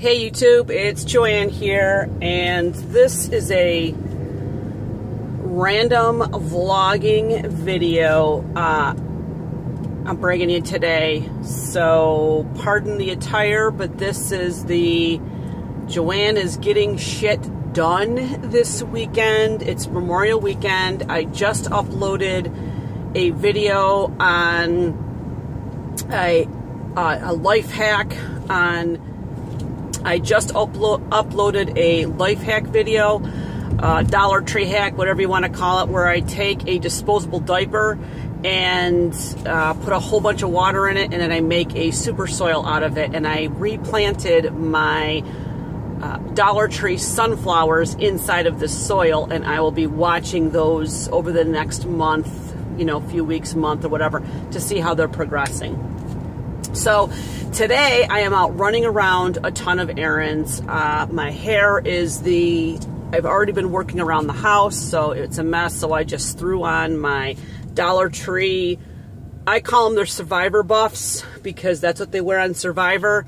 Hey YouTube, it's Joanne here, and this is a random vlogging video uh, I'm bringing you today. So, pardon the attire, but this is the Joanne is getting shit done this weekend. It's Memorial Weekend. I just uploaded a video on a, uh, a life hack on I just uplo- uploaded a life hack video, uh, Dollar Tree hack, whatever you want to call it, where I take a disposable diaper and uh, put a whole bunch of water in it, and then I make a super soil out of it, and I replanted my uh, Dollar Tree sunflowers inside of the soil, and I will be watching those over the next month, you know, few weeks, month, or whatever, to see how they're progressing. So today I am out running around a ton of errands. Uh, my hair is the, I've already been working around the house, so it's a mess. So I just threw on my Dollar Tree, I call them their Survivor buffs because that's what they wear on Survivor.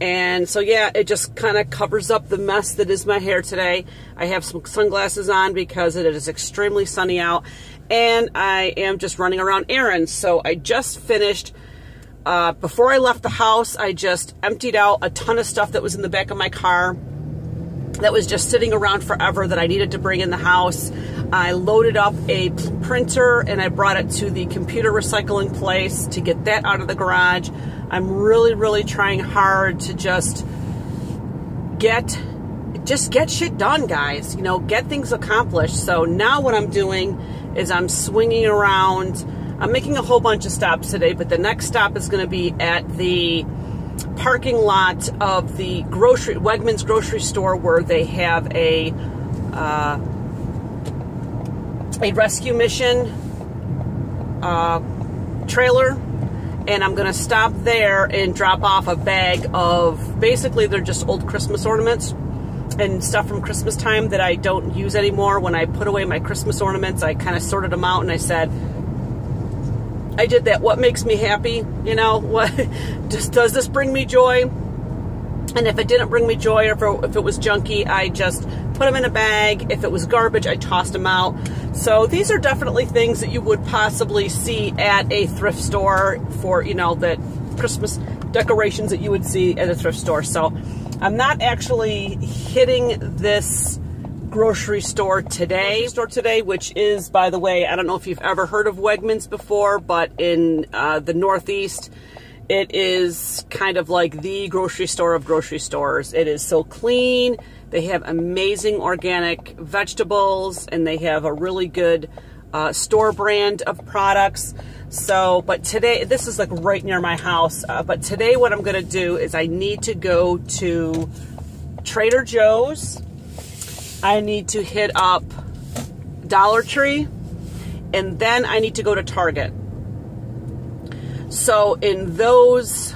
And so, yeah, it just kind of covers up the mess that is my hair today. I have some sunglasses on because it is extremely sunny out. And I am just running around errands. So I just finished uh, before I left the house, I just emptied out a ton of stuff that was in the back of my car that was just sitting around forever that I needed to bring in the house. I loaded up a printer and I brought it to the computer recycling place to get that out of the garage. I'm really, really trying hard to just get just get shit done, guys. You know, get things accomplished. So now what I'm doing is I'm swinging around I'm making a whole bunch of stops today, but the next stop is going to be at the parking lot of the grocery Wegmans grocery store where they have a uh, a rescue mission uh, trailer and I'm going to stop there and drop off a bag of basically they're just old Christmas ornaments and stuff from Christmas time that I don't use anymore. When I put away my Christmas ornaments, I kind of sorted them out and I said, I did that. What makes me happy? You know, what just does this bring me joy? And if it didn't bring me joy, or if it, was junky, I just put them in a bag. If it was garbage, I tossed them out. So these are definitely things that you would possibly see at a thrift store for, you know, that Christmas decorations that you would see at a thrift store. So I'm not actually hitting this grocery store today. Store today, which is, by the way, I don't know if you've ever heard of Wegmans before, but in uh, the Northeast, it is kind of like the grocery store of grocery stores. It is so clean. They have amazing organic vegetables, and they have a really good uh, store brand of products. So, but today, this is like right near my house. Uh, but today, what I'm going to do is I need to go to Trader Joe's I need to hit up Dollar Tree, and then I need to go to Target. So in those,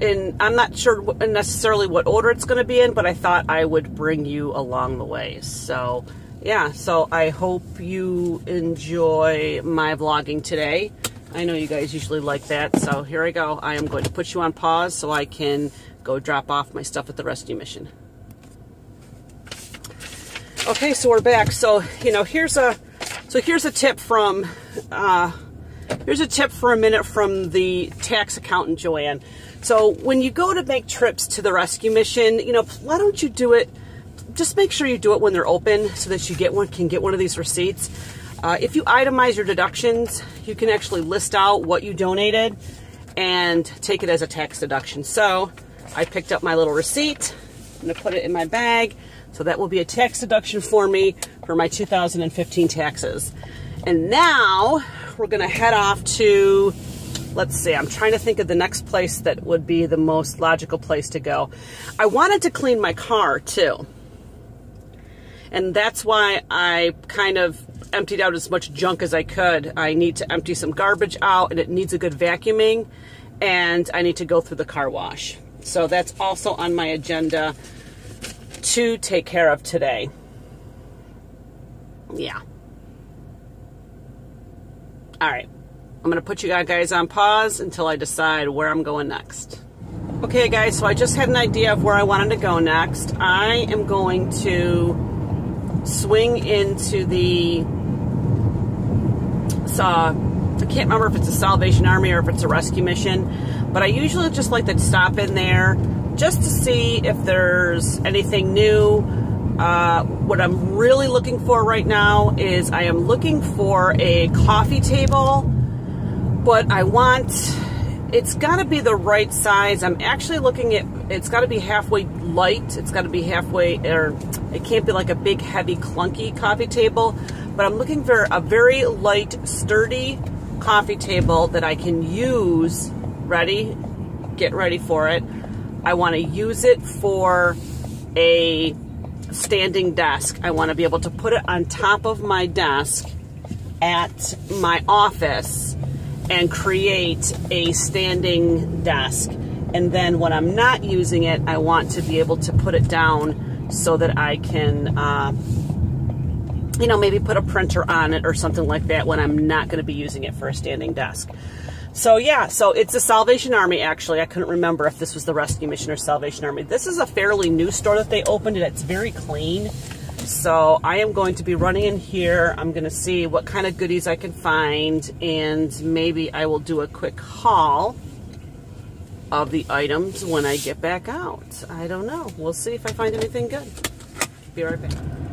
in I'm not sure necessarily what order it's going to be in, but I thought I would bring you along the way. So yeah, so I hope you enjoy my vlogging today. I know you guys usually like that, so here I go. I am going to put you on pause so I can go drop off my stuff at the rescue mission. Okay, so we're back. So, you know, here's a so here's a tip from uh, here's a tip for a minute from the tax accountant Joanne. So when you go to make trips to the rescue mission, you know, why don't you do it? Just make sure you do it when they're open, so that you get one can get one of these receipts. Uh, if you itemize your deductions, you can actually list out what you donated and take it as a tax deduction. So I picked up my little receipt. I'm gonna put it in my bag. So that will be a tax deduction for me for my 2015 taxes. And now we're going to head off to, let's see, I'm trying to think of the next place that would be the most logical place to go. I wanted to clean my car too. And that's why I kind of emptied out as much junk as I could. I need to empty some garbage out and it needs a good vacuuming. And I need to go through the car wash. So that's also on my agenda to take care of today. Yeah. All right. I'm going to put you guys on pause until I decide where I'm going next. Okay, guys, so I just had an idea of where I wanted to go next. I am going to swing into the. Uh, I can't remember if it's a Salvation Army or if it's a rescue mission, but I usually just like to stop in there just to see if there's anything new. Uh, what I'm really looking for right now is I am looking for a coffee table, but I want it's got to be the right size. I'm actually looking at, it's got to be halfway light. It's got to be halfway, or it can't be like a big, heavy, clunky coffee table. But I'm looking for a very light, sturdy coffee table that I can use. Ready? Get ready for it. I want to use it for a standing desk. I want to be able to put it on top of my desk at my office and create a standing desk. And then when I'm not using it, I want to be able to put it down so that I can, uh, you know, maybe put a printer on it or something like that when I'm not going to be using it for a standing desk. So yeah, so it's a Salvation Army actually. I couldn't remember if this was the Rescue Mission or Salvation Army. This is a fairly new store that they opened and it's very clean. So I am going to be running in here. I'm going to see what kind of goodies I can find and maybe I will do a quick haul of the items when I get back out. I don't know. We'll see if I find anything good. Be right back.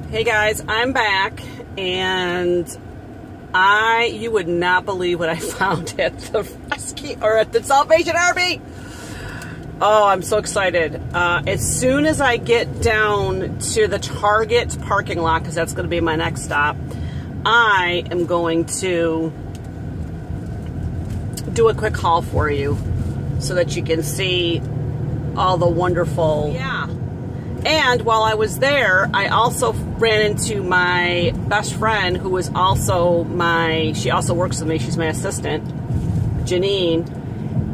Hey guys, I'm back and I, you would not believe what I found at the rescue or at the Salvation Army. Oh, I'm so excited. Uh, as soon as I get down to the Target parking lot, because that's going to be my next stop, I am going to do a quick haul for you so that you can see all the wonderful. Yeah. And while I was there, I also ran into my best friend who was also my, she also works with me, she's my assistant, Janine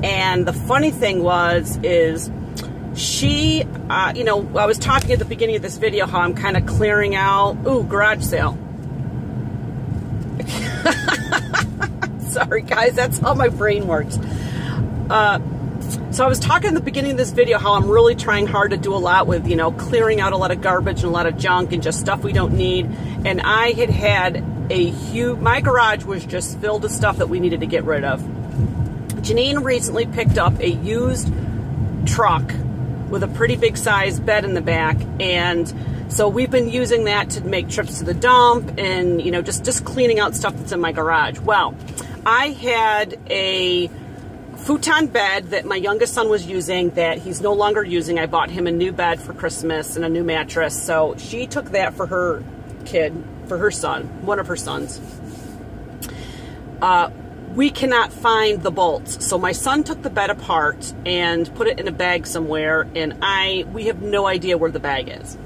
and the funny thing was, is she, uh, you know, I was talking at the beginning of this video how I'm kind of clearing out, ooh, garage sale. Sorry, guys, that's how my brain works. Uh, so I was talking in the beginning of this video how I'm really trying hard to do a lot with, you know, clearing out a lot of garbage and a lot of junk and just stuff we don't need. And I had had a huge, my garage was just filled with stuff that we needed to get rid of. Janine recently picked up a used truck with a pretty big size bed in the back and so we've been using that to make trips to the dump and you know just just cleaning out stuff that's in my garage. Well, I had a futon bed that my youngest son was using that he's no longer using. I bought him a new bed for Christmas and a new mattress. So she took that for her kid, for her son, one of her sons. Uh, we cannot find the bolts. So my son took the bed apart and put it in a bag somewhere, and I we have no idea where the bag is.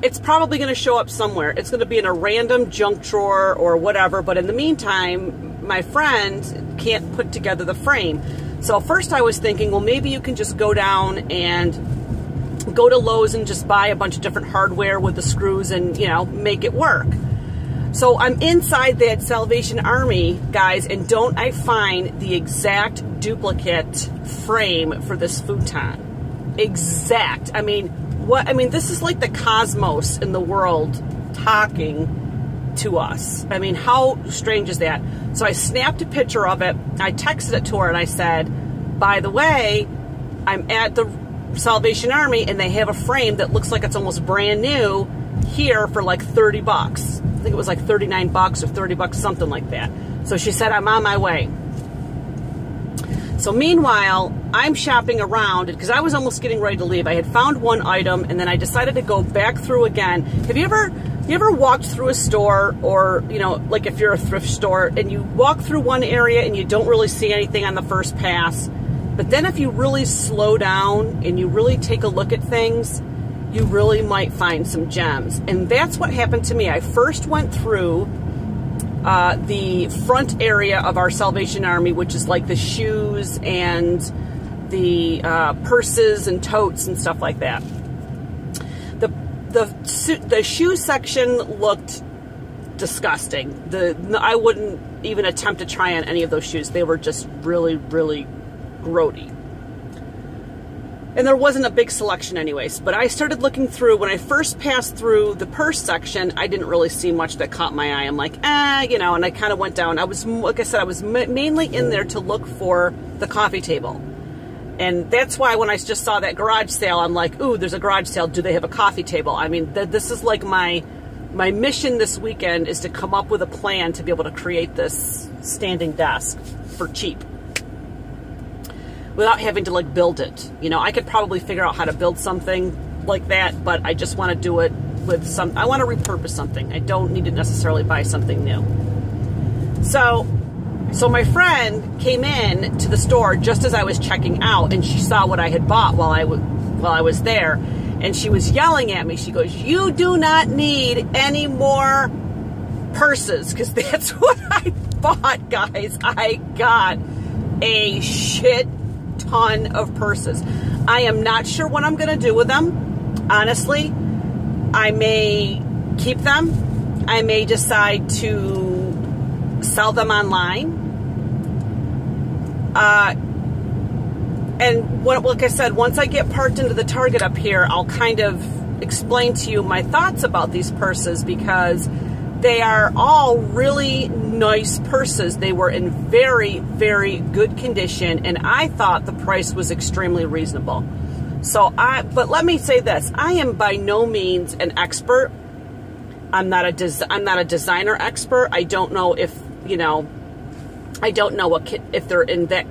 It's probably going to show up somewhere. It's going to be in a random junk drawer or whatever, but in the meantime, my friend can't put together the frame. So first I was thinking, well, maybe you can just go down and go to Lowe's and just buy a bunch of different hardware with the screws and, you know, make it work. So I'm inside that Salvation Army, guys, and don't I find the exact duplicate frame for this futon? Exact. I mean, what? I mean, this is like the cosmos in the world talking to us. I mean, how strange is that? So I snapped a picture of it. I texted it to her and I said, by the way, I'm at the Salvation Army and they have a frame that looks like it's almost brand new here for like 30 bucks I think it was like 39 bucks or 30 bucks, something like that. So she said, I'm on my way. So meanwhile, I'm shopping around because I was almost getting ready to leave. I had found one item and then I decided to go back through again. Have you ever you ever walked through a store or, you know, like if you're a thrift store and you walk through one area and you don't really see anything on the first pass, but then if you really slow down and you really take a look at things, you really might find some gems. And that's what happened to me. I first went through uh, the front area of our Salvation Army, which is like the shoes and the uh, purses and totes and stuff like that. The the the shoe section looked disgusting. The I wouldn't even attempt to try on any of those shoes. They were just really really grody. And there wasn't a big selection anyways but i started looking through when i first passed through the purse section i didn't really see much that caught my eye. I'm like ah you know and i kind of went down. I was like i said i was mainly in there to look for the coffee table. And that's why when i just saw that garage sale i'm like ooh there's a garage sale. Do they have a coffee table? I mean th- this is like my my mission this weekend is to come up with a plan to be able to create this standing desk for cheap without having to like build it. You know, I could probably figure out how to build something like that, but I just want to do it with some, I want to repurpose something. I don't need to necessarily buy something new. So, so my friend came in to the store just as I was checking out and she saw what I had bought while I, was, while I was there and she was yelling at me. She goes, you do not need any more purses because that's what I bought, guys. I got a shit ton of purses. I am not sure what I'm going to do with them. Honestly, I may keep them. I may decide to sell them online. Uh, and what, like I said, once I get parked into the Target up here, I'll kind of explain to you my thoughts about these purses because they are all really nice purses. They were in very, very good condition, and I thought the price was extremely reasonable. So I, but let me say this: I am by no means an expert. I'm not a des- I'm not a designer expert. I don't know if you know. I don't know what if they're in that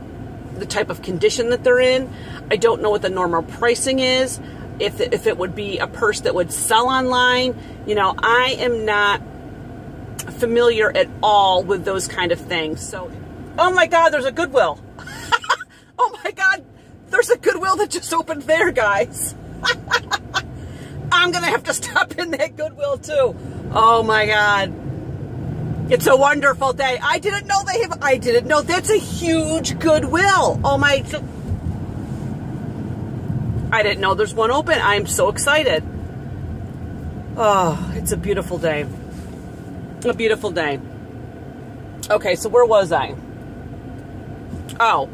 the type of condition that they're in. I don't know what the normal pricing is. If if it would be a purse that would sell online, you know, I am not familiar at all with those kind of things. So, oh my God, there's a Goodwill. oh my God, there's a Goodwill that just opened there, guys. I'm going to have to stop in that Goodwill too. Oh my God. It's a wonderful day. I didn't know they have, I didn't know that's a huge Goodwill. Oh my, I didn't know there's one open. I'm so excited. Oh, it's a beautiful day a beautiful day. Okay, so where was I? Oh.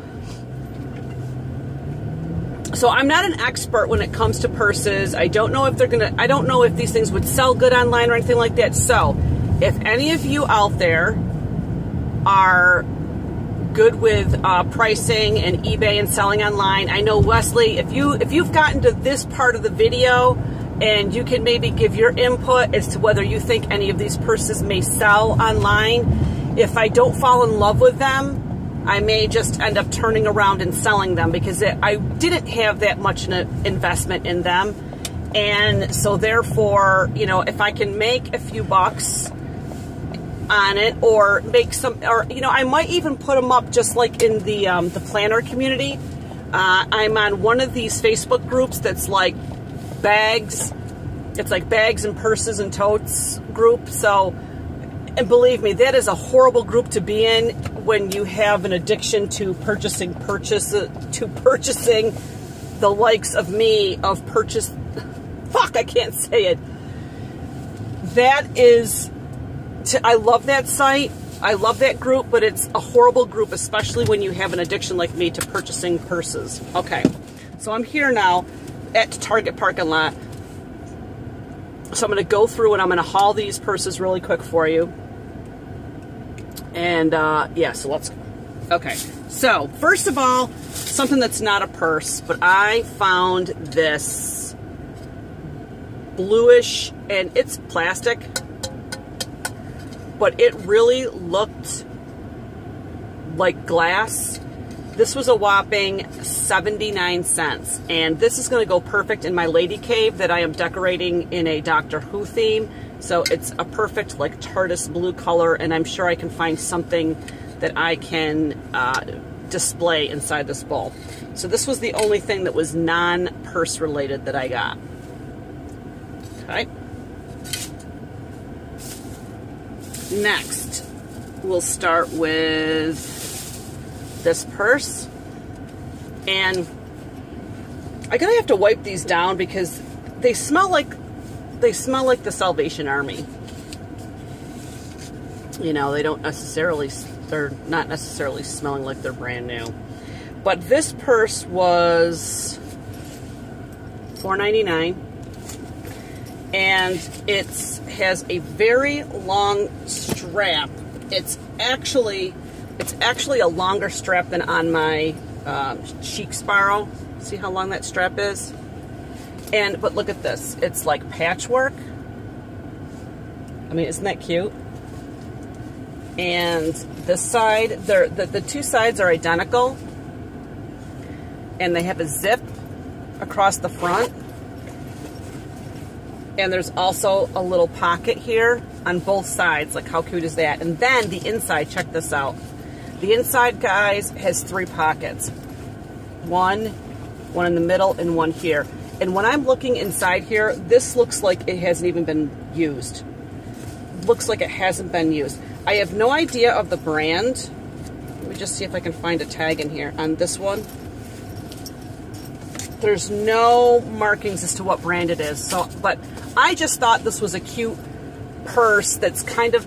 So I'm not an expert when it comes to purses. I don't know if they're going to, I don't know if these things would sell good online or anything like that. So if any of you out there are good with uh, pricing and eBay and selling online, I know Wesley, if you if you've gotten to this part of the video, and you can maybe give your input as to whether you think any of these purses may sell online. If I don't fall in love with them, I may just end up turning around and selling them because it, I didn't have that much investment in them. And so therefore, you know, if I can make a few bucks on it or make some, or, you know, I might even put them up just like in the, um, the planner community. Uh, I'm on one of these Facebook groups that's like bags. It's like bags and purses and totes group. So, and believe me, that is a horrible group to be in when you have an addiction to purchasing purchase to purchasing the likes of me of purchase. Fuck, I can't say it. That is, to, I love that site. I love that group, but it's a horrible group, especially when you have an addiction like me to purchasing purses. Okay, so I'm here now at Target parking lot. So I'm going to go through and I'm going to haul these purses really quick for you. And uh, yeah, so let's. Okay, so first of all, something that's not a purse, but I found this bluish, and it's plastic, but it really looked like glass this was a whopping 79 cents. And this is going to go perfect in my lady cave that I am decorating in a Doctor Who theme. So it's a perfect like TARDIS blue color and I'm sure I can find something that I can uh, display inside this bowl. So this was the only thing that was non-purse related that I got. Okay. Next, we'll start with this purse. And I'm gonna have to wipe these down because they smell like they smell like the Salvation Army. You know, they don't necessarily they're not necessarily smelling like they're brand new. But this purse was $4.99. And it has a very long strap. It's actually it's actually a longer strap than on my um, Chic Sparrow. See how long that strap is? And but look at this. It's like patchwork. I mean, isn't that cute? And this side, the, the two sides are identical. And they have a zip across the front. And there's also a little pocket here on both sides. Like, how cute is that? And then the inside, check this out. The inside, guys, has three pockets. One, one in the middle, and one here. And when I'm looking inside here, this looks like it hasn't even been used. Looks like it hasn't been used. I have no idea of the brand. Let me just see if I can find a tag in here on this one. There's no markings as to what brand it is. So, but I just thought this was a cute purse that's kind of,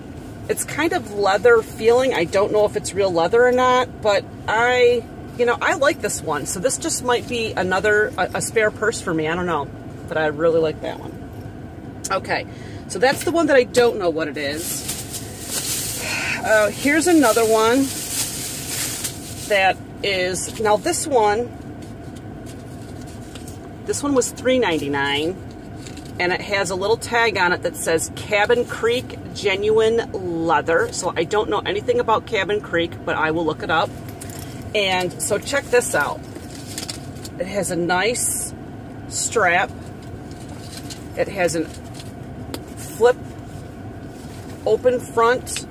it's kind of leather feeling. I don't know if it's real leather or not, but I, you know, I like this one. So this just might be another, a, a spare purse for me. I don't know, but I really like that one. Okay, so that's the one that I don't know what it is. Uh, here's another one that is, now this one, this one was $3.99 and it has a little tag on it that says Cabin Creek Genuine Leather. So I don't know anything about Cabin Creek, but I will look it up. And so check this out. It has a nice strap. It has a flip open front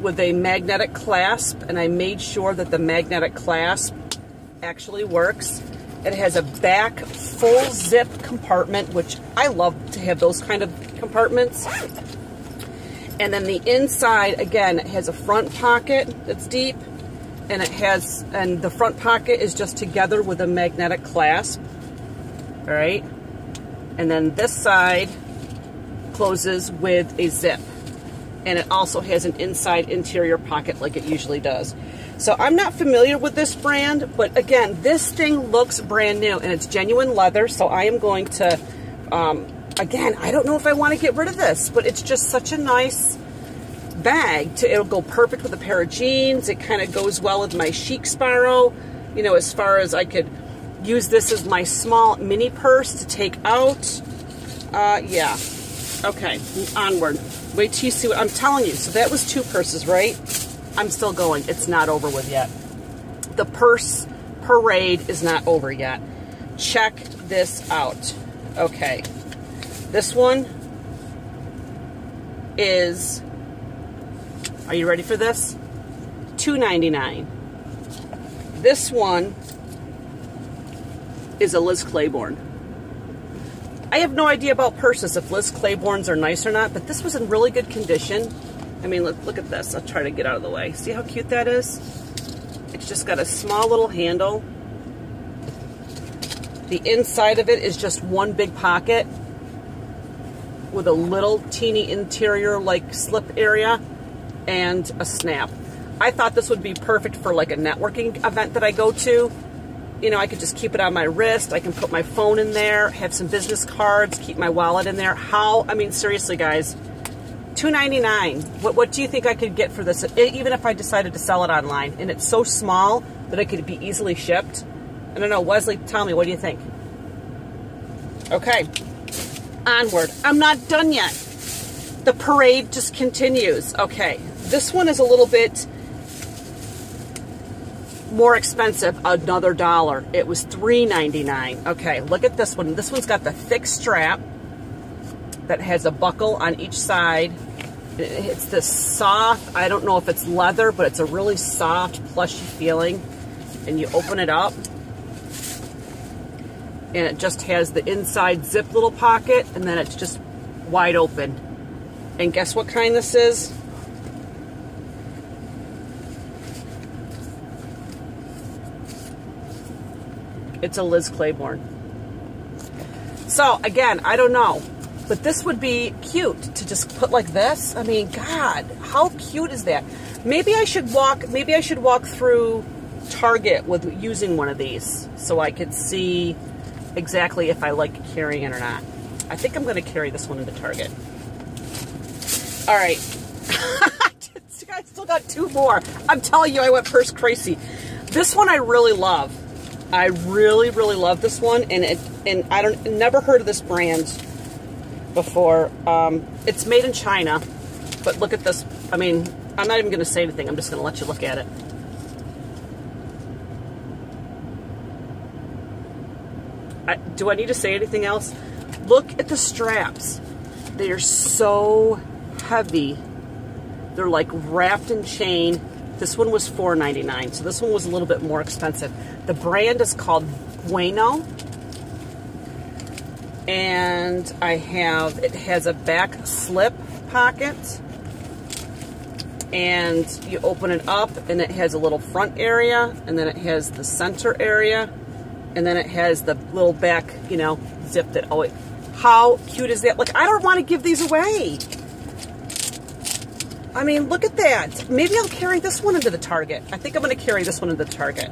with a magnetic clasp and I made sure that the magnetic clasp actually works. It has a back full zip compartment, which I love to have those kind of compartments. And then the inside, again, it has a front pocket that's deep and it has, and the front pocket is just together with a magnetic clasp, all right? And then this side closes with a zip and it also has an inside interior pocket like it usually does. So I'm not familiar with this brand, but again, this thing looks brand new and it's genuine leather, so I am going to, um, again, I don't know if I want to get rid of this, but it's just such a nice bag. To, it'll go perfect with a pair of jeans. It kind of goes well with my Chic Sparrow, you know, as far as I could use this as my small mini purse to take out. Uh, yeah. Okay, onward. Wait till you see what I'm telling you. So that was two purses, right? I'm still going. It's not over with yet. The purse parade is not over yet. Check this out. Okay. This one is, are you ready for this? $2.99. This one is a Liz Claiborne. I have no idea about purses, if Liz Claiborne's are nice or not, but this was in really good condition. I mean, look, look at this. I'll try to get out of the way. See how cute that is? It's just got a small little handle. The inside of it is just one big pocket with a little teeny interior like slip area and a snap. I thought this would be perfect for like a networking event that I go to you know, I could just keep it on my wrist. I can put my phone in there, have some business cards, keep my wallet in there. How, I mean, seriously, guys, two ninety nine. What, what do you think I could get for this, even if I decided to sell it online? And it's so small that it could be easily shipped. I don't know, Wesley, tell me, what do you think? Okay, onward. I'm not done yet. The parade just continues. Okay, this one is a little bit more expensive, another dollar. It was $3.99. Okay, look at this one. This one's got the thick strap that has a buckle on each side. It's this soft, I don't know if it's leather, but it's a really soft, plushy feeling. And you open it up, and it just has the inside zip little pocket, and then it's just wide open. And guess what kind this is? It's a Liz Claiborne. So again, I don't know, but this would be cute to just put like this. I mean, God, how cute is that? Maybe I should walk, maybe I should walk through Target with using one of these so I could see exactly if I like carrying it or not. I think I'm going to carry this one into Target. All right. I still got two more. I'm telling you, I went purse crazy. This one I really love. I really, really love this one, and it and I don't never heard of this brand before. Um, it's made in China, but look at this. I mean, I'm not even going to say anything. I'm just going to let you look at it. Do I need to say anything else? Look at the straps. They are so heavy. They're like wrapped in chain. This one was $4.99, so this one was a little bit more expensive. The brand is called Bueno. And I have, it has a back slip pocket. And you open it up and it has a little front area and then it has the center area and then it has the little back, you know, zip that, oh, how cute is that? Like, I don't want to give these away. I mean, look at that. Maybe I'll carry this one into the Target. I think I'm going to carry this one into the Target.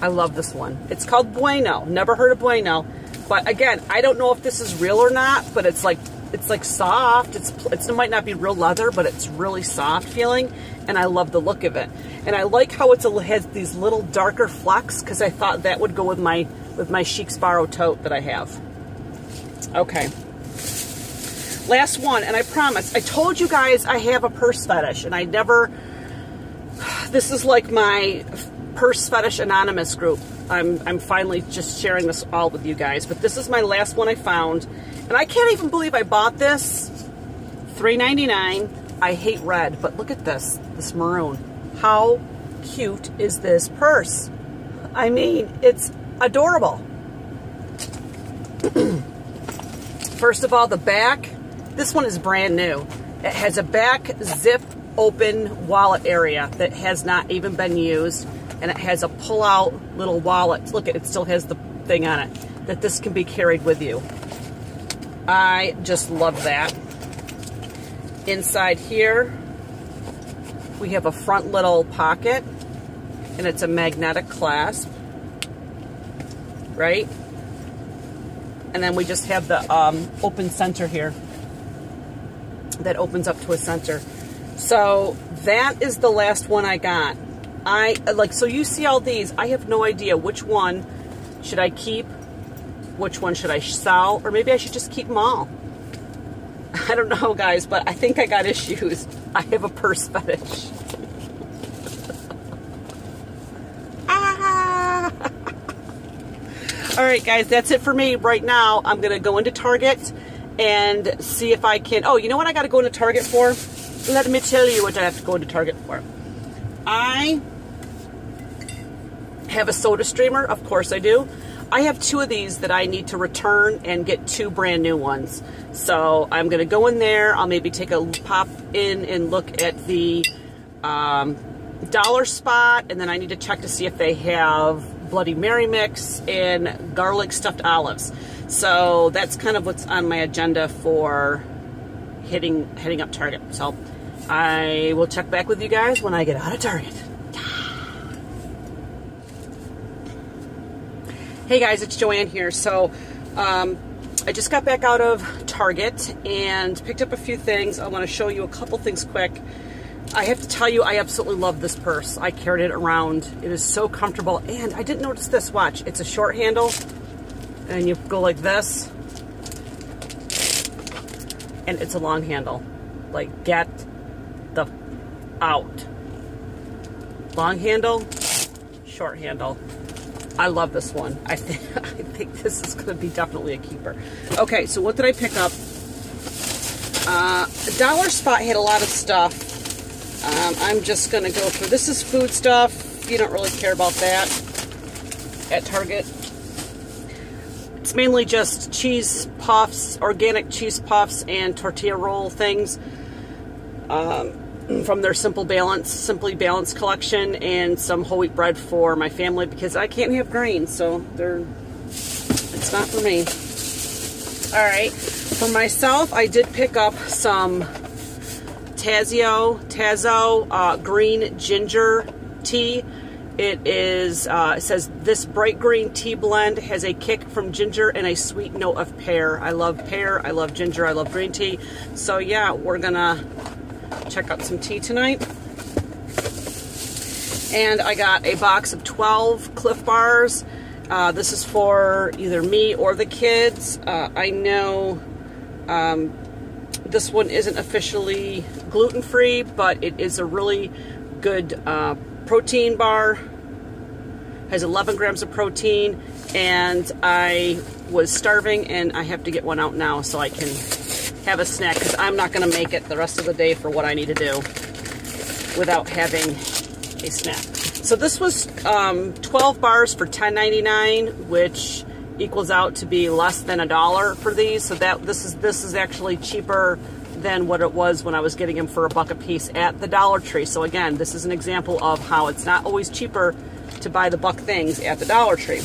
I love this one. It's called Bueno. Never heard of Bueno. But again, I don't know if this is real or not, but it's like it's like soft. It's, it's it might not be real leather, but it's really soft feeling, and I love the look of it. And I like how it has these little darker flecks because I thought that would go with my with my Chic Sparrow tote that I have. Okay. Last one, and I promise, I told you guys I have a purse fetish, and I never, this is like my purse fetish anonymous group. I'm, I'm finally just sharing this all with you guys, but this is my last one I found, and I can't even believe I bought this. $3.99. I hate red, but look at this, this maroon. How cute is this purse? I mean, it's adorable. First of all, the back this one is brand new. It has a back zip open wallet area that has not even been used. And it has a pull-out little wallet. Look, at it still has the thing on it. That this can be carried with you. I just love that. Inside here, we have a front little pocket. And it's a magnetic clasp. Right? And then we just have the um, open center here that opens up to a center. So that is the last one I got. I like so you see all these. I have no idea which one should I keep, which one should I sell, or maybe I should just keep them all. I don't know, guys, but I think I got issues. I have a purse fetish. ah. All right, guys, that's it for me right now. I'm going to go into Target and see if I can. Oh, you know what I got to go into Target for? Let me tell you what I have to go into Target for. I have a soda streamer. Of course I do. I have two of these that I need to return and get two brand new ones. So I'm going to go in there. I'll maybe take a pop in and look at the um, dollar spot. And then I need to check to see if they have Bloody Mary mix and garlic stuffed olives. So that's kind of what's on my agenda for hitting heading up Target. So I will check back with you guys when I get out of Target. Hey guys, it's Joanne here. So um, I just got back out of Target and picked up a few things. I want to show you a couple things quick. I have to tell you, I absolutely love this purse. I carried it around. It is so comfortable. And I didn't notice this. Watch, it's a short handle and you go like this and it's a long handle like get the out long handle short handle I love this one. I think I think this is gonna be definitely a keeper. Okay so what did I pick up? Uh, Dollar Spot had a lot of stuff. Um, I'm just gonna go through this is food stuff. You don't really care about that at Target. It's mainly just cheese puffs, organic cheese puffs, and tortilla roll things. Um, from their Simple Balance, Simply Balance collection, and some whole wheat bread for my family because I can't have grains, so they're it's not for me. All right, for myself, I did pick up some Tazio, Tazo uh, green ginger tea. It is, uh, it says, this bright green tea blend has a kick from ginger and a sweet note of pear. I love pear, I love ginger, I love green tea. So yeah, we're gonna check out some tea tonight. And I got a box of 12 Clif Bars. Uh, this is for either me or the kids. Uh, I know um, this one isn't officially gluten-free, but it is a really good uh, protein bar. Has 11 grams of protein, and I was starving, and I have to get one out now so I can have a snack because I'm not going to make it the rest of the day for what I need to do without having a snack. So this was um, 12 bars for $10.99, which equals out to be less than a dollar for these. So that this is this is actually cheaper than what it was when I was getting them for a buck a piece at the Dollar Tree. So again, this is an example of how it's not always cheaper to buy the buck things at the Dollar Tree.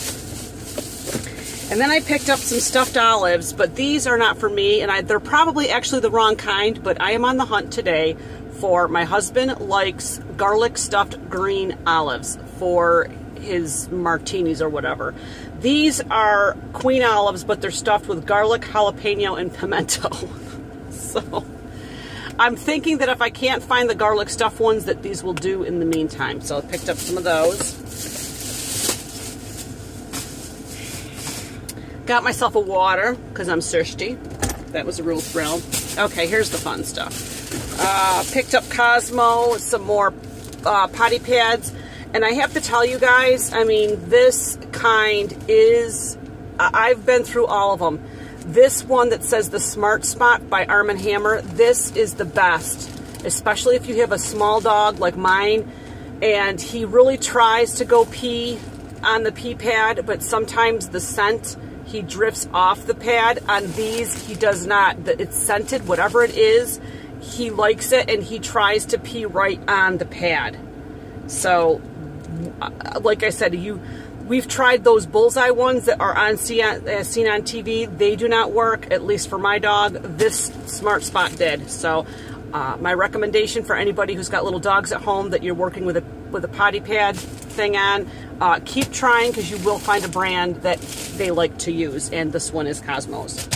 And then I picked up some stuffed olives, but these are not for me, and I, they're probably actually the wrong kind, but I am on the hunt today for my husband likes garlic stuffed green olives for his martinis or whatever. These are queen olives, but they're stuffed with garlic, jalapeno, and pimento. so I'm thinking that if I can't find the garlic stuffed ones, that these will do in the meantime. So I picked up some of those. Got myself a water because I'm thirsty. That was a real thrill. Okay, here's the fun stuff. Uh, picked up Cosmo, some more uh, potty pads. And I have to tell you guys, I mean, this kind is, I've been through all of them. This one that says the Smart Spot by Arm & Hammer, this is the best, especially if you have a small dog like mine and he really tries to go pee on the pee pad, but sometimes the scent he drifts off the pad. On these, he does not. That it's scented, whatever it is, he likes it and he tries to pee right on the pad. So, uh, like I said, you we've tried those bullseye ones that are on, uh, seen on TV. They do not work, at least for my dog. This Smart Spot did. So, uh, my recommendation for anybody who's got little dogs at home that you're working with a with a potty pad thing on, uh, keep trying because you will find a brand that they like to use, and this one is Cosmos.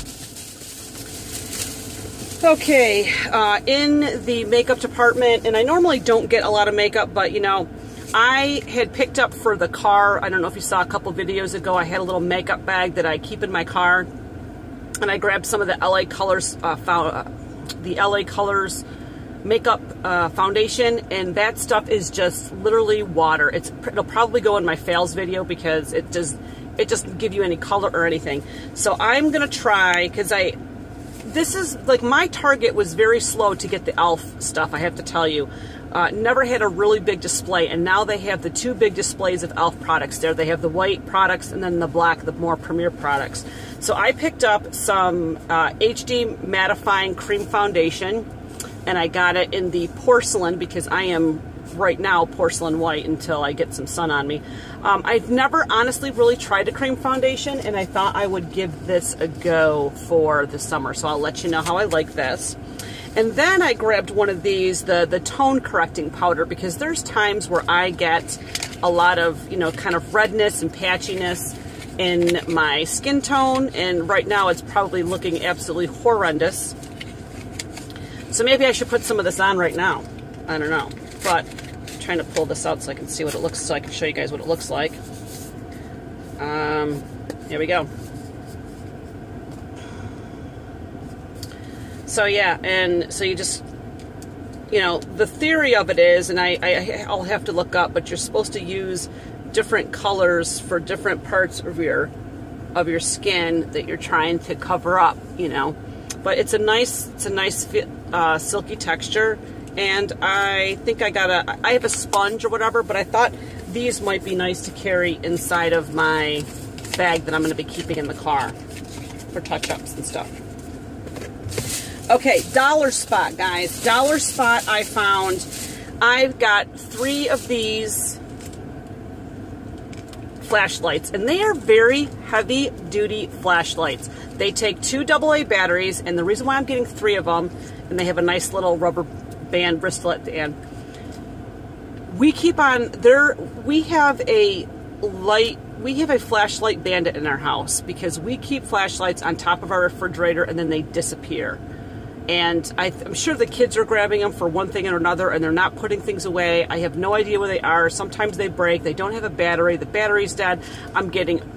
Okay, uh, in the makeup department, and I normally don't get a lot of makeup, but you know, I had picked up for the car, I don't know if you saw a couple videos ago, I had a little makeup bag that I keep in my car, and I grabbed some of the LA Colors, uh, uh, the LA Colors makeup uh, foundation and that stuff is just literally water. It's It'll probably go in my fails video because it does it doesn't give you any color or anything. So I'm gonna try because I this is like my target was very slow to get the elf stuff I have to tell you uh, never had a really big display and now they have the two big displays of elf products there they have the white products and then the black the more premier products so I picked up some uh, HD mattifying cream foundation and I got it in the porcelain because I am right now porcelain white until I get some sun on me. Um, I've never honestly really tried a cream foundation and I thought I would give this a go for the summer. So I'll let you know how I like this. And then I grabbed one of these, the, the tone correcting powder, because there's times where I get a lot of, you know, kind of redness and patchiness in my skin tone. And right now it's probably looking absolutely horrendous. So maybe I should put some of this on right now. I don't know. But I'm trying to pull this out so I can see what it looks so I can show you guys what it looks like. Um, here we go. So yeah, and so you just, you know, the theory of it is, and I, I, I'll have to look up, but you're supposed to use different colors for different parts of your of your skin that you're trying to cover up, you know. But it's a nice, it's a nice uh, silky texture. And I think I got a, I have a sponge or whatever, but I thought these might be nice to carry inside of my bag that I'm going to be keeping in the car for touch-ups and stuff. Okay, Dollar Spot, guys. Dollar Spot I found, I've got three of these flashlights, and they are very heavy-duty flashlights. They take two AA batteries, and the reason why I'm getting three of them, and they have a nice little rubber band bristle at the end. we keep on there. We have a light. We have a flashlight bandit in our house because we keep flashlights on top of our refrigerator and then they disappear. And I, am sure the kids are grabbing them for one thing or another, and they're not putting things away. I have no idea where they are. Sometimes they break. They don't have a battery. The battery's dead. I'm getting th-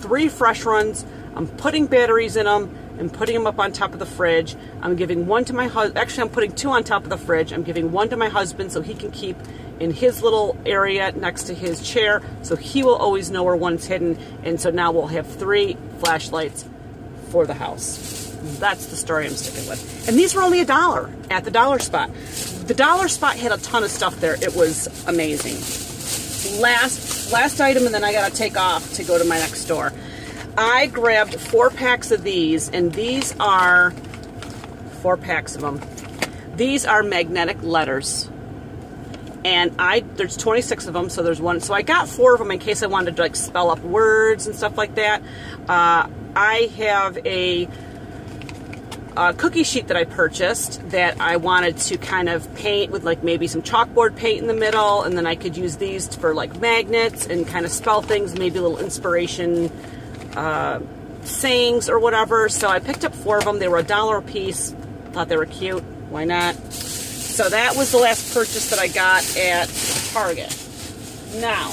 three fresh runs. I'm putting batteries in them and putting them up on top of the fridge. I'm giving one to my husband. Actually, I'm putting two on top of the fridge. I'm giving one to my husband so he can keep in his little area next to his chair so he will always know where one's hidden. And so now we'll have three flashlights for the house. That's the story I'm sticking with. And these were only a dollar at the dollar spot. The dollar spot had a ton of stuff there. It was amazing. Last last item and then I gotta take off to go to my next store. I grabbed four packs of these, and these are four packs of them. These are magnetic letters. And I there's 26 of them, so there's one. So I got four of them in case I wanted to like spell up words and stuff like that. Uh, I have a, a cookie sheet that I purchased that I wanted to kind of paint with like maybe some chalkboard paint in the middle, and then I could use these for like magnets and kind of spell things, maybe a little inspiration uh, sayings or whatever. So I picked up four of them. They were a dollar a piece. Thought they were cute. Why not? So that was the last purchase that I got at Target. Now,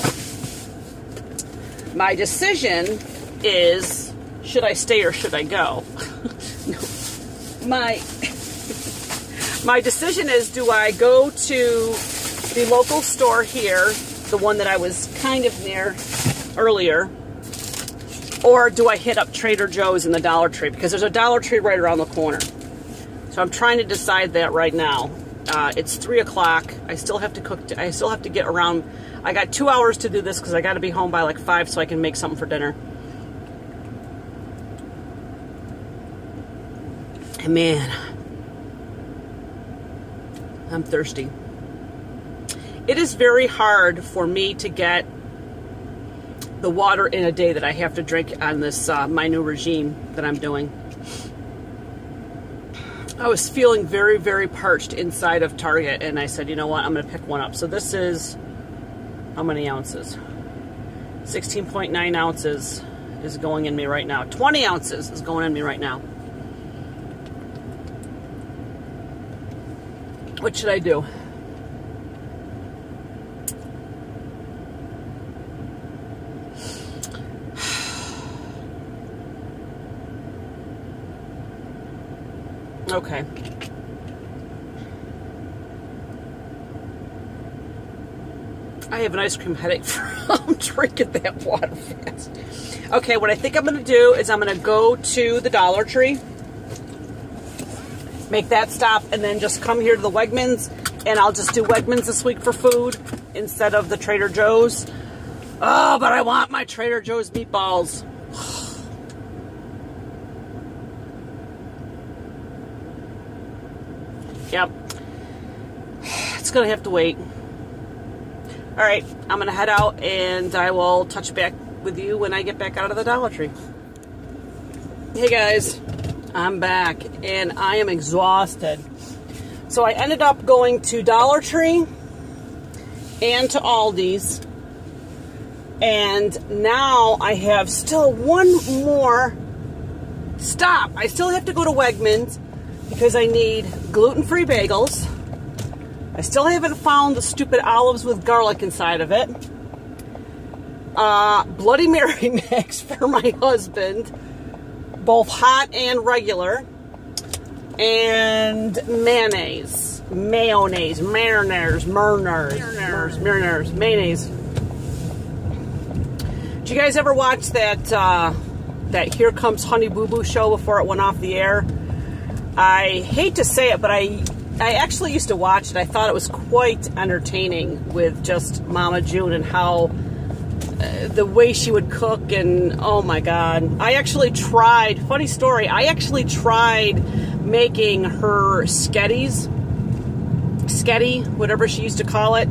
my decision is should I stay or should I go? my my decision is do I go to the local store here, the one that I was kind of near earlier, or do I hit up Trader Joe's in the Dollar Tree? Because there's a Dollar Tree right around the corner. So I'm trying to decide that right now. Uh, it's three o'clock. I still have to cook. I still have to get around. I got two hours to do this because I got to be home by like five so I can make something for dinner. And man, I'm thirsty. It is very hard for me to get the water in a day that I have to drink on this uh, my new regime that I'm doing. I was feeling very, very parched inside of Target, and I said, you know what, I'm going to pick one up. So this is, how many ounces? 16.9 ounces is going in me right now. 20 ounces is going in me right now. What should I do? Okay. I have an ice cream headache from drinking that water fast. Okay, what I think I'm going to do is I'm going to go to the Dollar Tree, make that stop, and then just come here to the Wegmans, and I'll just do Wegmans this week for food instead of the Trader Joe's. Oh, but I want my Trader Joe's meatballs. Yep. It's going to have to wait. All right, I'm going to head out and I will touch back with you when I get back out of the Dollar Tree. Hey guys, I'm back and I am exhausted. So I ended up going to Dollar Tree and to Aldi's. And now I have still one more stop. I still have to go to Wegmans because I need gluten-free bagels. I still haven't found the stupid olives with garlic inside of it. Uh, Bloody Mary mix for my husband, both hot and regular. And mayonnaise, mayonnaise, mariners, mariners, mariners, mayonnaise. Did you guys ever watch that uh, that Here Comes Honey Boo Boo show before it went off the air? I hate to say it, but I I actually used to watch it. I thought it was quite entertaining with just Mama June and how uh, the way she would cook and oh my god. I actually tried, funny story, I actually tried making her sketties, sketti, whatever she used to call it,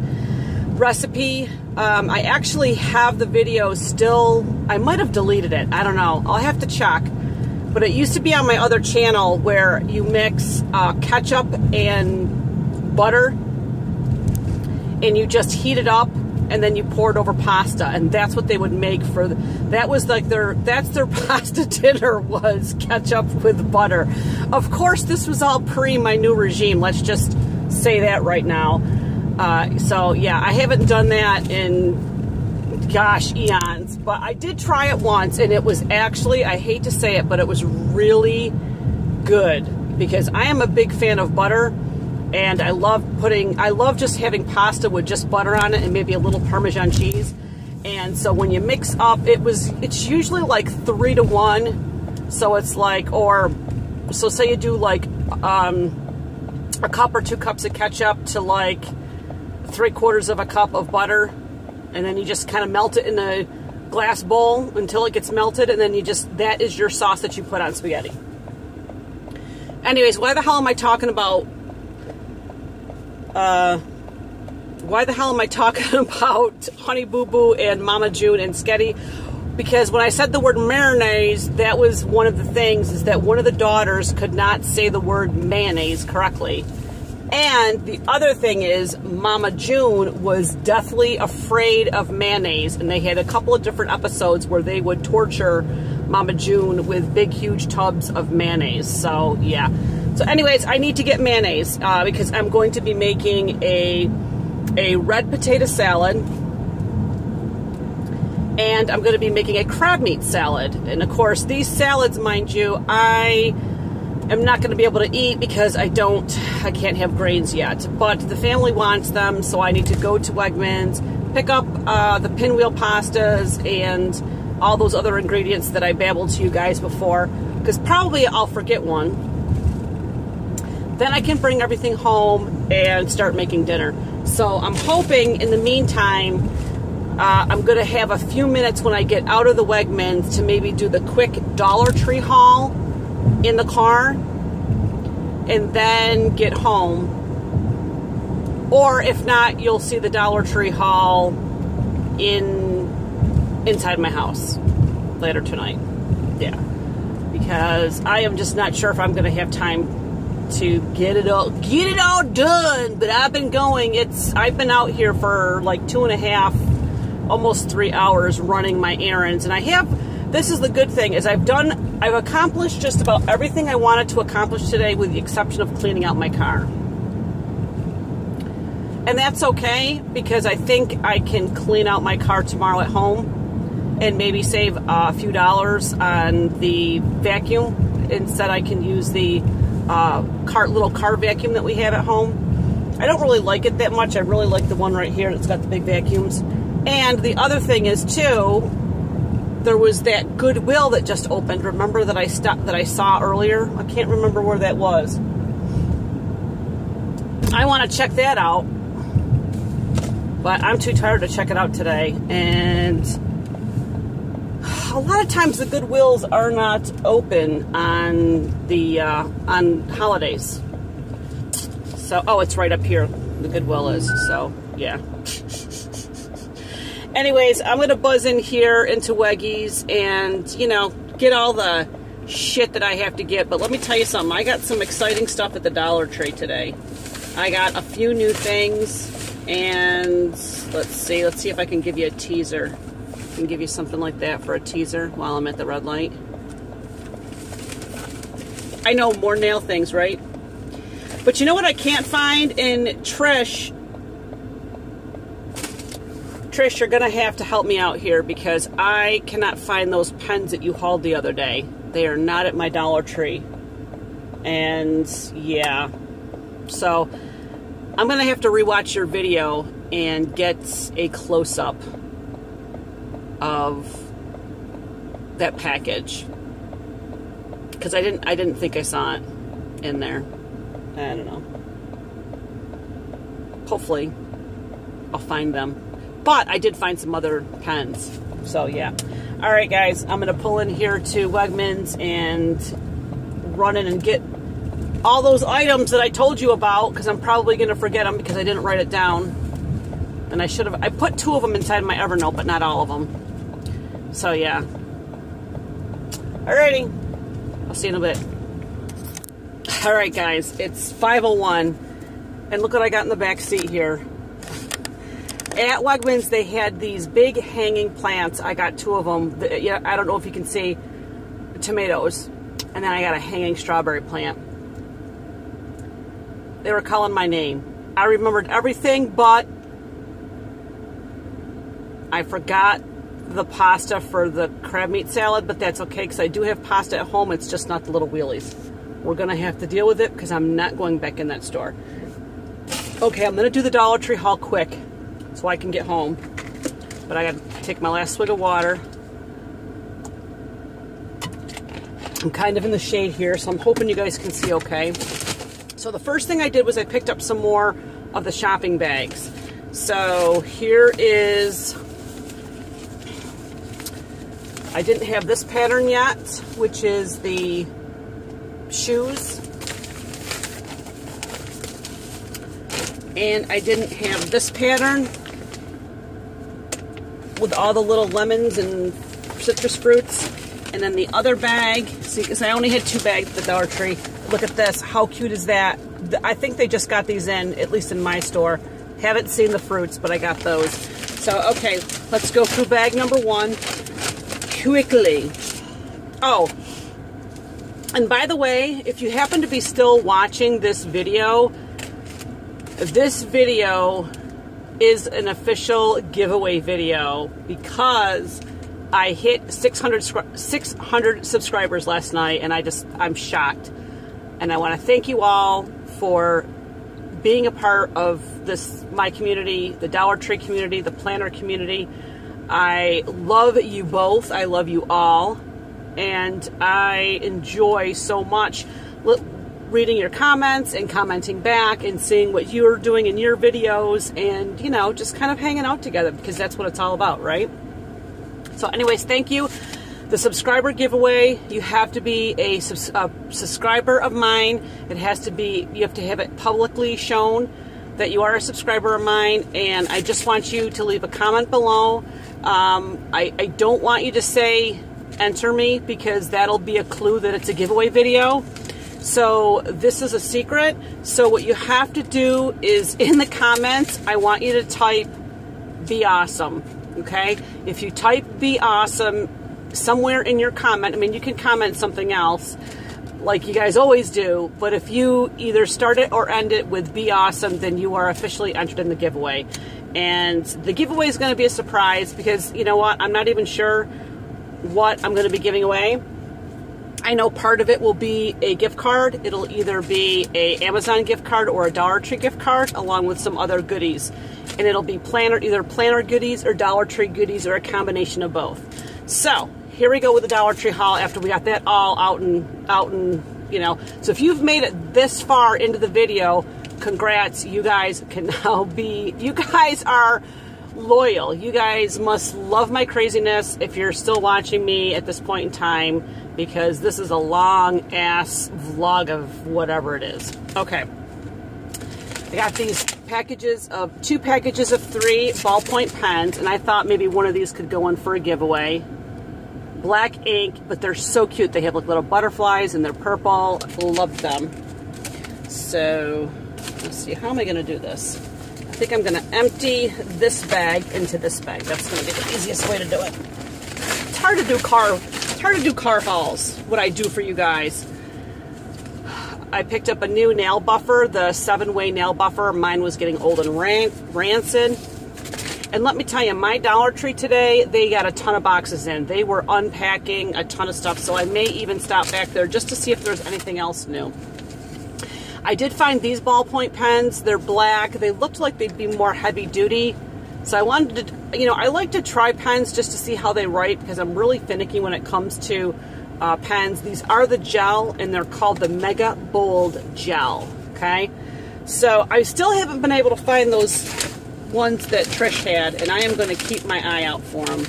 recipe. Um, I actually have the video still, I might have deleted it. I don't know. I'll have to check but it used to be on my other channel where you mix uh, ketchup and butter and you just heat it up and then you pour it over pasta and that's what they would make for the, that was like their that's their pasta dinner was ketchup with butter. Of course this was all pre my new regime let's just say that right now. Uh, so yeah i haven't done that in gosh eons but i did try it once and it was actually i hate to say it but it was really good because i am a big fan of butter and I love putting, I love just having pasta with just butter on it and maybe a little Parmesan cheese. And so when you mix up, it was, it's usually like three to one. So it's like, or, so say you do like um, a cup or two cups of ketchup to like three quarters of a cup of butter. And then you just kind of melt it in a glass bowl until it gets melted. And then you just, that is your sauce that you put on spaghetti. Anyways, why the hell am I talking about uh, why the hell am I talking about Honey Boo Boo and Mama June and Sketti? Because when I said the word mayonnaise, that was one of the things, is that one of the daughters could not say the word mayonnaise correctly. And the other thing is, Mama June was deathly afraid of mayonnaise, and they had a couple of different episodes where they would torture Mama June with big, huge tubs of mayonnaise. So, yeah. So anyways, I need to get mayonnaise uh, because I'm going to be making a, a red potato salad and I'm going to be making a crab meat salad. And of course, these salads, mind you, I am not going to be able to eat because I don't, I can't have grains yet. But the family wants them, so I need to go to Wegmans, pick up uh, the pinwheel pastas and all those other ingredients that I babbled to you guys before because probably I'll forget one then I can bring everything home and start making dinner. So I'm hoping in the meantime, uh, I'm going to have a few minutes when I get out of the Wegmans to maybe do the quick Dollar Tree haul in the car and then get home. Or if not, you'll see the Dollar Tree haul in inside my house later tonight. Yeah. Because I am just not sure if I'm going to have time to get it all get it all done. But I've been going. It's I've been out here for like two and a half, almost three hours running my errands, and I have. This is the good thing is I've done. I've accomplished just about everything I wanted to accomplish today, with the exception of cleaning out my car. And that's okay because I think I can clean out my car tomorrow at home and maybe save a few dollars on the vacuum. Instead, I can use the uh, car, little car vacuum that we have at home. I don't really like it that much. I really like the one right here that's got the big vacuums. And the other thing is too, there was that Goodwill that just opened. Remember that I stopped that I saw earlier? I can't remember where that was. I want to check that out, but I'm too tired to check it out today. And a lot of times the Goodwills are not open on the uh, on holidays. So, oh, it's right up here. The Goodwill is. So, yeah. Anyways, I'm gonna buzz in here into Weggies and you know get all the shit that I have to get. But let me tell you something. I got some exciting stuff at the Dollar Tree today. I got a few new things, and let's see. Let's see if I can give you a teaser can give you something like that for a teaser while I'm at the red light. I know more nail things, right? But you know what I can't find in Trish? Trish, you're going to have to help me out here because I cannot find those pens that you hauled the other day. They are not at my Dollar Tree. And yeah. So I'm going to have to rewatch your video and get a close-up of that package because I didn't I didn't think I saw it in there. I don't know. Hopefully, I'll find them. But I did find some other pens. So yeah. All right, guys. I'm gonna pull in here to Wegmans and run in and get all those items that I told you about because I'm probably gonna forget them because I didn't write it down. And I should have. I put two of them inside my Evernote, but not all of them. So yeah. Alrighty. I'll see you in a bit. Alright guys, it's 501 and look what I got in the back seat here. At Wegmans, they had these big hanging plants. I got two of them. I don't know if you can see tomatoes. And then I got a hanging strawberry plant. They were calling my name. I remembered everything, but I forgot the pasta for the crab meat salad, but that's okay because I do have pasta at home. It's just not the little wheelies. We're going to have to deal with it because I'm not going back in that store. Okay, I'm going to do the Dollar Tree haul quick so I can get home. But I got to take my last swig of water. I'm kind of in the shade here, so I'm hoping you guys can see okay. So the first thing I did was I picked up some more of the shopping bags. So here is, I didn't have this pattern yet, which is the shoes. And I didn't have this pattern with all the little lemons and citrus fruits. And then the other bag, see, because I only had two bags at the Dollar Tree. Look at this, how cute is that? I think they just got these in, at least in my store. Haven't seen the fruits, but I got those. So, okay, let's go through bag number one quickly. Oh, and by the way, if you happen to be still watching this video, this video is an official giveaway video because I hit 600, 600 subscribers last night and I just, I'm shocked. And I want to thank you all for being a part of this, my community, the Dollar Tree community, the planner community. I love you both. I love you all and I enjoy so much reading your comments and commenting back and seeing what you're doing in your videos and, you know, just kind of hanging out together because that's what it's all about, right? So, anyways, thank you. The subscriber giveaway, you have to be a, subs a subscriber of mine. It has to be, you have to have it publicly shown that you are a subscriber of mine. And I just want you to leave a comment below. Um, I, I don't want you to say enter me because that'll be a clue that it's a giveaway video. So this is a secret. So what you have to do is in the comments, I want you to type be awesome. Okay. If you type be awesome somewhere in your comment, I mean, you can comment something else like you guys always do, but if you either start it or end it with be awesome, then you are officially entered in the giveaway. And the giveaway is going to be a surprise because you know what? I'm not even sure what I'm going to be giving away. I know part of it will be a gift card. It'll either be a Amazon gift card or a Dollar Tree gift card along with some other goodies. And it'll be planner either planner goodies or Dollar Tree goodies or a combination of both. So, here we go with the Dollar Tree haul after we got that all out and out and, you know. So if you've made it this far into the video, congrats. You guys can now be you guys are loyal. You guys must love my craziness if you're still watching me at this point in time because this is a long ass vlog of whatever it is. Okay. I got these packages of two packages of three ballpoint pens and I thought maybe one of these could go in for a giveaway. Black ink, but they're so cute. They have like little butterflies and they're purple. Love them. So let's see, how am I gonna do this? Think I'm gonna empty this bag into this bag. That's gonna be the easiest way to do it. It's hard to do car, it's hard to do car hauls, what I do for you guys. I picked up a new nail buffer, the seven-way nail buffer. Mine was getting old and ran rancid. And let me tell you, my Dollar Tree today, they got a ton of boxes in. They were unpacking a ton of stuff, so I may even stop back there just to see if there's anything else new. I did find these ballpoint pens. They're black. They looked like they'd be more heavy duty. So I wanted to, you know, I like to try pens just to see how they write because I'm really finicky when it comes to uh, pens. These are the gel and they're called the Mega Bold Gel, okay? So I still haven't been able to find those ones that Trish had and I am going to keep my eye out for them.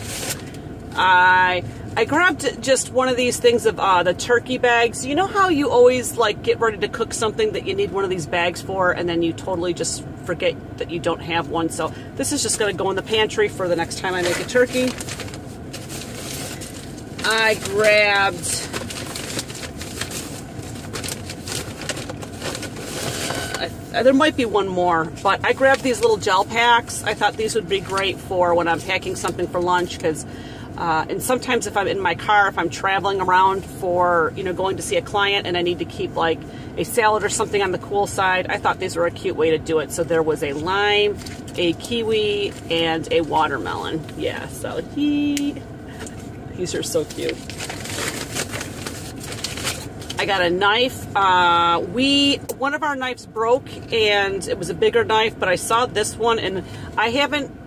I I grabbed just one of these things of uh, the turkey bags. You know how you always like get ready to cook something that you need one of these bags for and then you totally just forget that you don't have one. So this is just going to go in the pantry for the next time I make a turkey. I grabbed I, there might be one more, but I grabbed these little gel packs. I thought these would be great for when I'm packing something for lunch because uh, and sometimes if I'm in my car, if I'm traveling around for, you know, going to see a client and I need to keep like a salad or something on the cool side, I thought these were a cute way to do it. So there was a lime, a kiwi, and a watermelon. Yeah, so he, these are so cute. I got a knife. Uh, we one of our knives broke, and it was a bigger knife. But I saw this one, and I haven't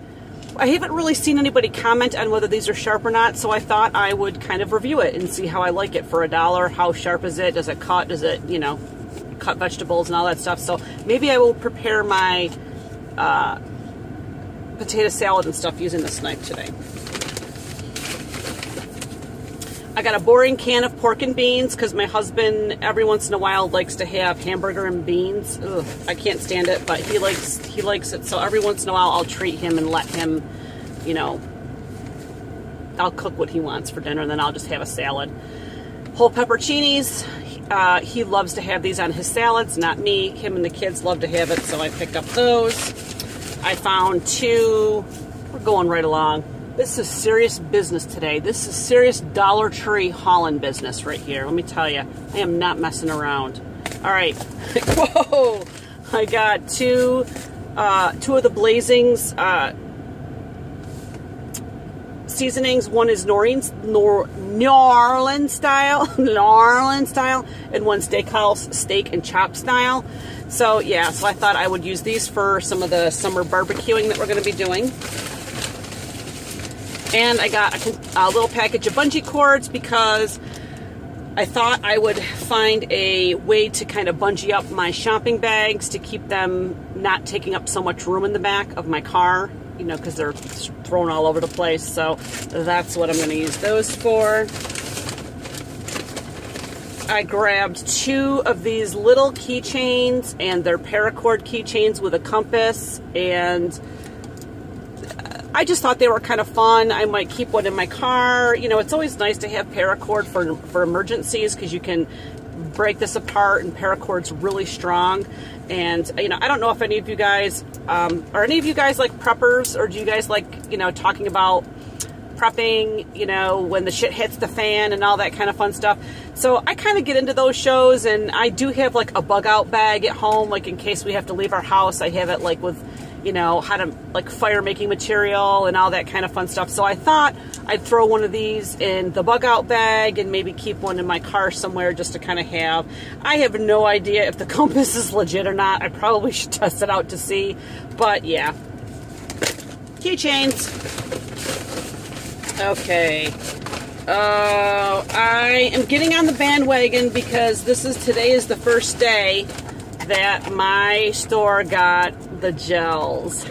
I haven't really seen anybody comment on whether these are sharp or not, so I thought I would kind of review it and see how I like it for a dollar. How sharp is it? Does it cut? Does it, you know, cut vegetables and all that stuff? So maybe I will prepare my uh, potato salad and stuff using this knife today. I got a boring can of pork and beans because my husband every once in a while likes to have hamburger and beans. Ugh, I can't stand it, but he likes he likes it. So every once in a while I'll treat him and let him, you know, I'll cook what he wants for dinner and then I'll just have a salad. Whole pepperoncinis. Uh, he loves to have these on his salads, not me. Him and the kids love to have it, so I picked up those. I found two. We're going right along. This is serious business today. This is serious Dollar Tree Holland business right here. Let me tell you, I am not messing around. All right. Whoa! I got two, uh, two of the Blazings uh, seasonings. One is Noreen, Nor, New Orleans style, New Orleans style, and one steakhouse steak and chop style. So yeah, so I thought I would use these for some of the summer barbecuing that we're going to be doing. And I got a, a little package of bungee cords because I thought I would find a way to kind of bungee up my shopping bags to keep them not taking up so much room in the back of my car, you know, because they're thrown all over the place. So that's what I'm going to use those for. I grabbed two of these little keychains and they're paracord keychains with a compass and I just thought they were kind of fun. I might keep one in my car. You know, it's always nice to have paracord for, for emergencies because you can break this apart and paracord's really strong. And, you know, I don't know if any of you guys, um, are any of you guys like preppers or do you guys like, you know, talking about prepping, you know, when the shit hits the fan and all that kind of fun stuff. So I kind of get into those shows and I do have like a bug out bag at home, like in case we have to leave our house. I have it like with you know, how to like fire making material and all that kind of fun stuff. So I thought I'd throw one of these in the bug out bag and maybe keep one in my car somewhere just to kind of have. I have no idea if the compass is legit or not. I probably should test it out to see. But yeah. Keychains. Okay. Uh, I am getting on the bandwagon because this is today is the first day that my store got the gels.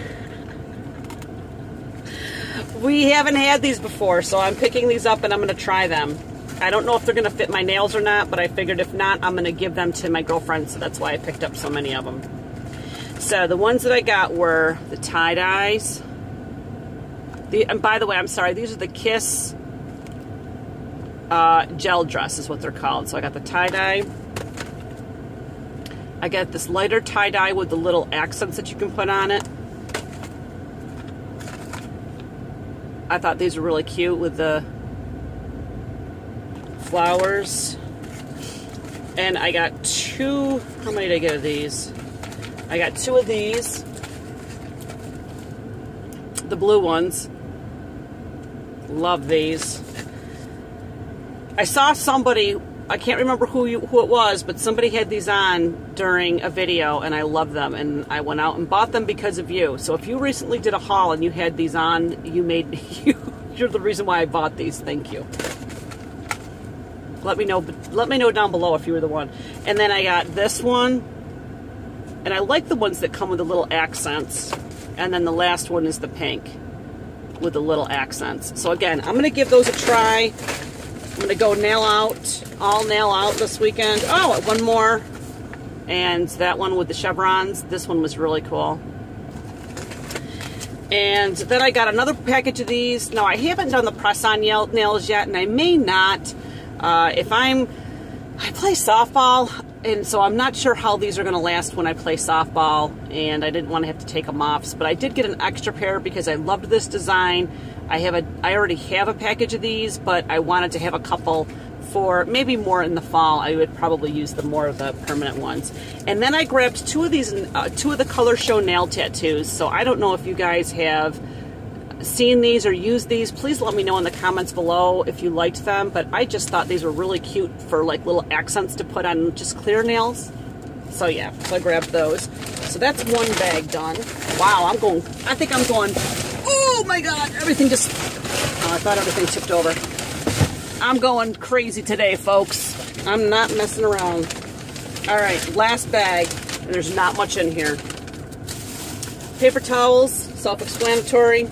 We haven't had these before, so I'm picking these up and I'm going to try them. I don't know if they're going to fit my nails or not, but I figured if not, I'm going to give them to my girlfriend, so that's why I picked up so many of them. So the ones that I got were the tie-dyes. The, and by the way, I'm sorry, these are the Kiss uh, gel dress is what they're called. So I got the tie-dye I got this lighter tie-dye with the little accents that you can put on it. I thought these were really cute with the flowers. And I got two, how many did I get of these? I got two of these. The blue ones. Love these. I saw somebody I can't remember who you, who it was, but somebody had these on during a video, and I love them. And I went out and bought them because of you. So if you recently did a haul and you had these on, you made you you're the reason why I bought these. Thank you. Let me know. Let me know down below if you were the one. And then I got this one, and I like the ones that come with the little accents. And then the last one is the pink with the little accents. So again, I'm going to give those a try. I'm to go nail out, all nail out this weekend. Oh, one more. And that one with the chevrons. This one was really cool. And then I got another package of these. Now, I haven't done the press-on nails yet, and I may not. Uh, if I'm I play softball, and so I'm not sure how these are going to last when I play softball, and I didn't want to have to take them off. But I did get an extra pair because I loved this design. I have a, I already have a package of these, but I wanted to have a couple for maybe more in the fall. I would probably use the more of the permanent ones. And then I grabbed two of these, uh, two of the Color Show nail tattoos. So I don't know if you guys have seen these or used these, please let me know in the comments below if you liked them. But I just thought these were really cute for like little accents to put on just clear nails. So yeah, so I grabbed those. So that's one bag done. Wow, I'm going, I think I'm going, oh my God, everything just, oh, I thought everything tipped over. I'm going crazy today, folks. I'm not messing around. All right, last bag, and there's not much in here. Paper towels, self-explanatory.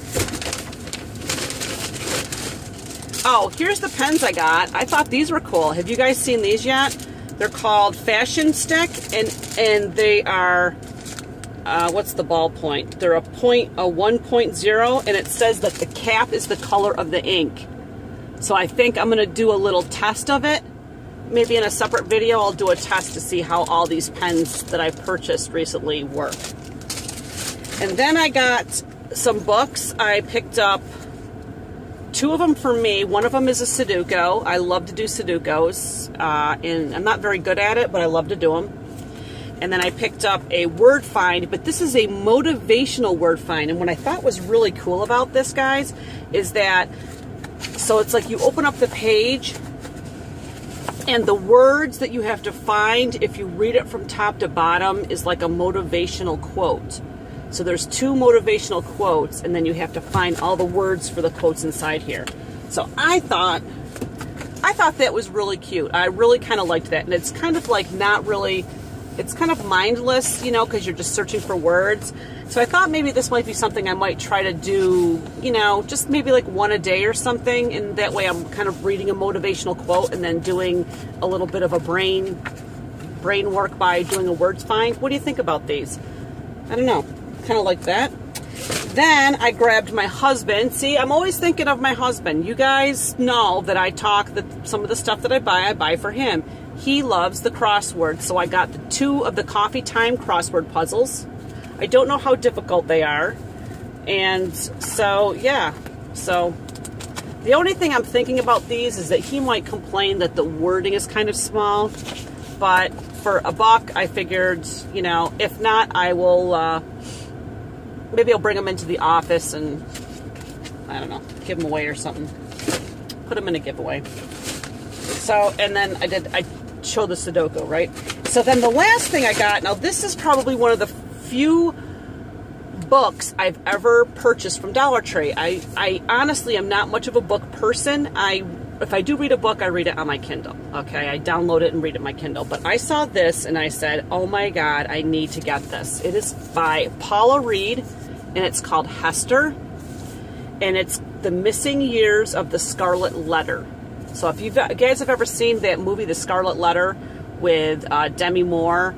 Oh, here's the pens I got. I thought these were cool. Have you guys seen these yet? They're called Fashion Stick, and and they are, uh, what's the ballpoint? They're a point, a 1.0, and it says that the cap is the color of the ink. So I think I'm going to do a little test of it. Maybe in a separate video, I'll do a test to see how all these pens that I've purchased recently work. And then I got some books. I picked up two of them for me. One of them is a Sudoku. I love to do Sudokus, uh, and I'm not very good at it, but I love to do them. And then I picked up a word find, but this is a motivational word find. And what I thought was really cool about this, guys, is that so it's like you open up the page, and the words that you have to find, if you read it from top to bottom, is like a motivational quote. So there's two motivational quotes, and then you have to find all the words for the quotes inside here. So I thought, I thought that was really cute. I really kind of liked that, and it's kind of like not really, it's kind of mindless, you know, because you're just searching for words. So I thought maybe this might be something I might try to do, you know, just maybe like one a day or something, and that way I'm kind of reading a motivational quote and then doing a little bit of a brain brain work by doing a words find. What do you think about these? I don't know kind of like that. Then I grabbed my husband. See, I'm always thinking of my husband. You guys know that I talk that some of the stuff that I buy, I buy for him. He loves the crossword, so I got the two of the coffee time crossword puzzles. I don't know how difficult they are. And so, yeah. So, the only thing I'm thinking about these is that he might complain that the wording is kind of small. But for a buck, I figured, you know, if not, I will... Uh, maybe I'll bring them into the office and I don't know, give them away or something. Put them in a giveaway. So, and then I did, I showed the Sudoku, right? So then the last thing I got, now this is probably one of the few books I've ever purchased from Dollar Tree. I, I honestly am not much of a book person. I if I do read a book, I read it on my Kindle. Okay, I download it and read it on my Kindle. But I saw this and I said, oh my God, I need to get this. It is by Paula Reed and it's called Hester. And it's the missing years of the Scarlet Letter. So if you guys have ever seen that movie, The Scarlet Letter, with uh, Demi Moore,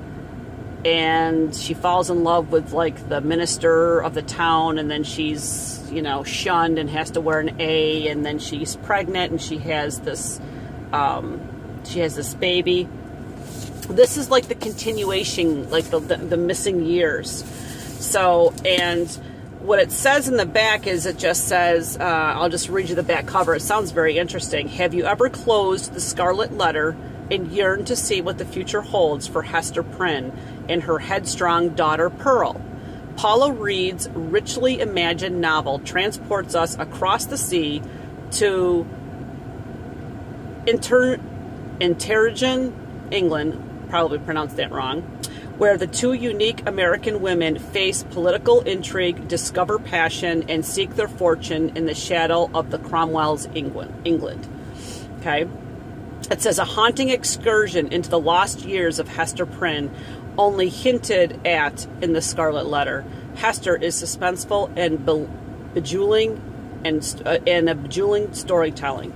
and she falls in love with like the minister of the town, and then she's you know shunned and has to wear an A, and then she's pregnant and she has this um, she has this baby. This is like the continuation, like the, the, the missing years. So, and what it says in the back is it just says, uh, I'll just read you the back cover. It sounds very interesting. Have you ever closed the scarlet letter and yearned to see what the future holds for Hester Prynne and her headstrong daughter Pearl? Paula Reed's richly imagined novel transports us across the sea to Inter Intergen, England, probably pronounced that wrong, where the two unique American women face political intrigue, discover passion, and seek their fortune in the shadow of the Cromwell's England. Okay? It says a haunting excursion into the lost years of Hester Prynne, only hinted at in the Scarlet Letter. Hester is suspenseful and bejeweling and, uh, and a bejeweling storytelling.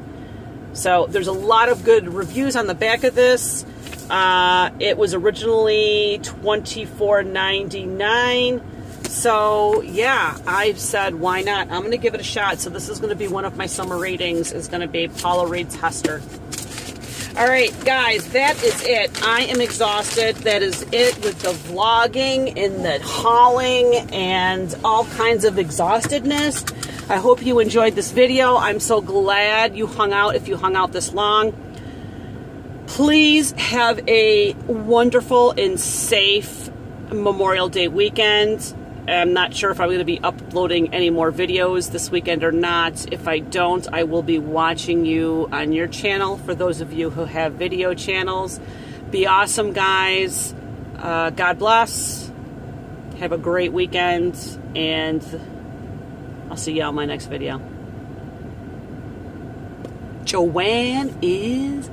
So there's a lot of good reviews on the back of this. Uh, it was originally $24.99. So yeah, I've said why not? I'm to give it a shot. So this is to be one of my summer ratings. Is to be Paula Reed's Hester. All right, guys, that is it. I am exhausted. That is it with the vlogging and the hauling and all kinds of exhaustedness. I hope you enjoyed this video. I'm so glad you hung out if you hung out this long. Please have a wonderful and safe Memorial Day weekend. I'm not sure if I'm going to be uploading any more videos this weekend or not. If I don't, I will be watching you on your channel for those of you who have video channels. Be awesome, guys. Uh, God bless. Have a great weekend, and I'll see you on my next video. Joanne is